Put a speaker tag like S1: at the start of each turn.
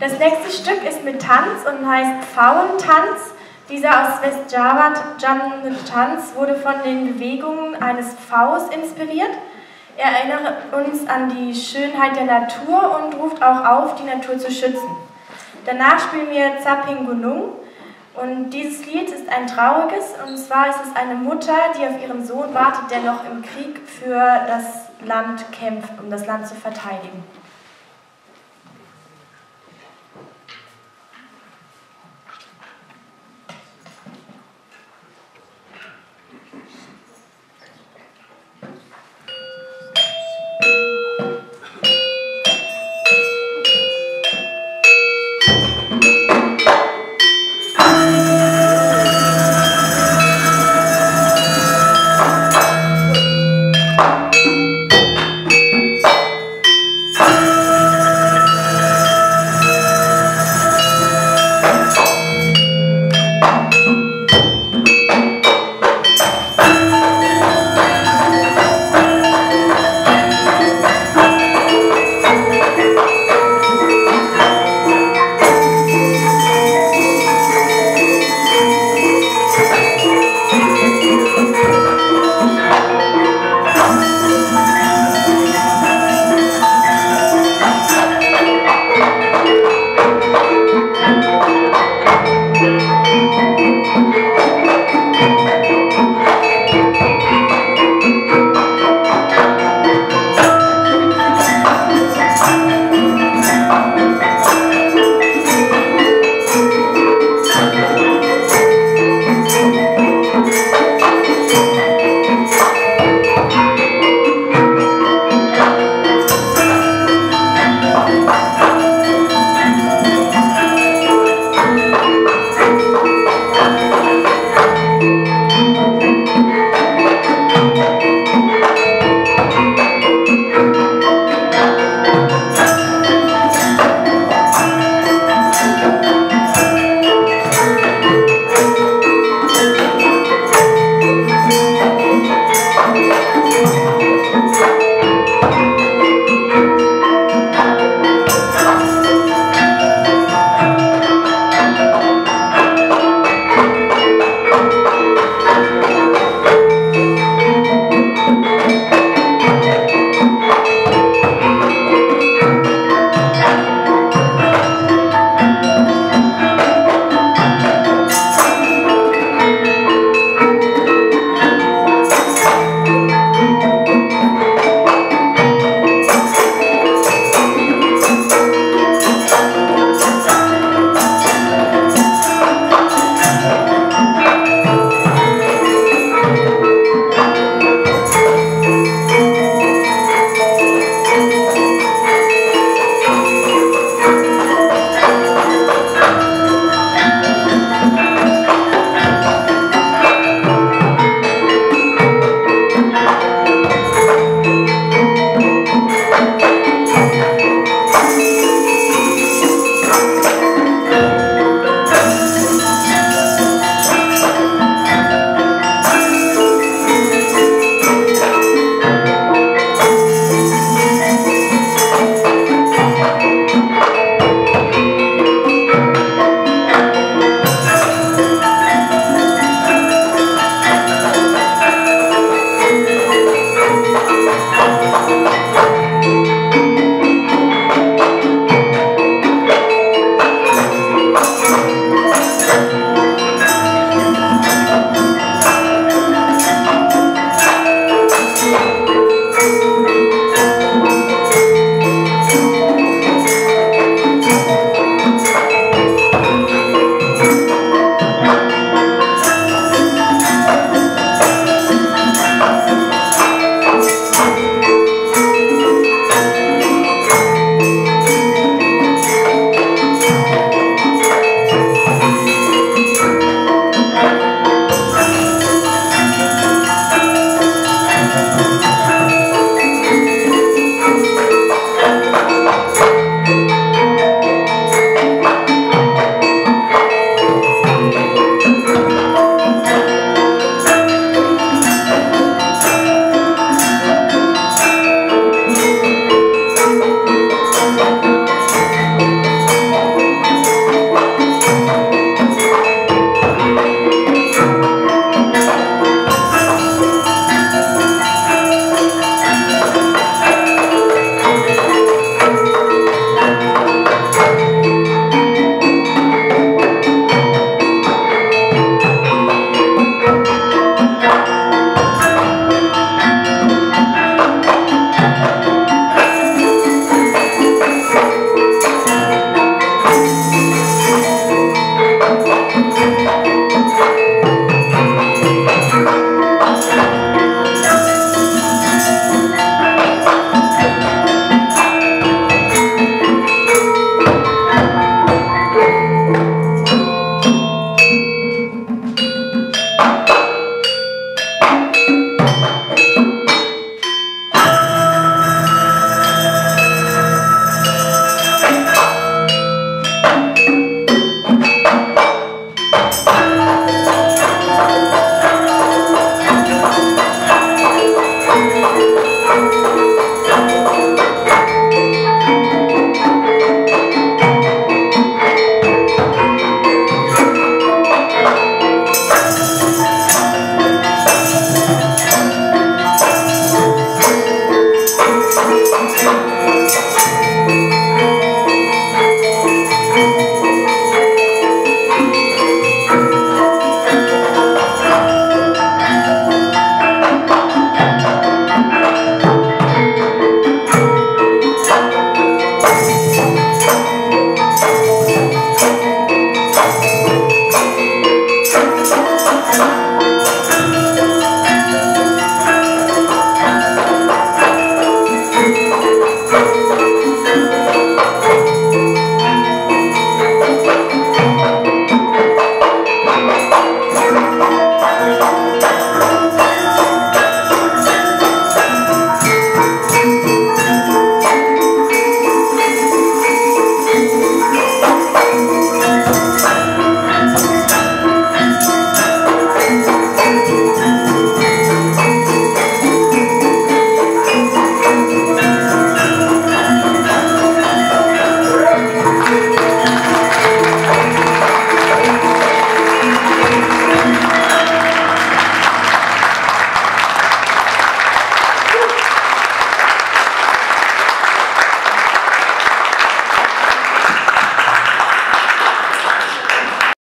S1: Das nächste Stück ist mit Tanz und heißt Pfauentanz. Dieser aus Westjava Tanz wurde von den Bewegungen eines Pfaus inspiriert. Er erinnert uns an die Schönheit der Natur und ruft auch auf, die Natur zu schützen. Danach spielen wir Zapingunung und dieses Lied ist ein trauriges und zwar ist es eine Mutter, die auf ihren Sohn wartet, der noch im Krieg für das Land kämpft, um das Land zu verteidigen.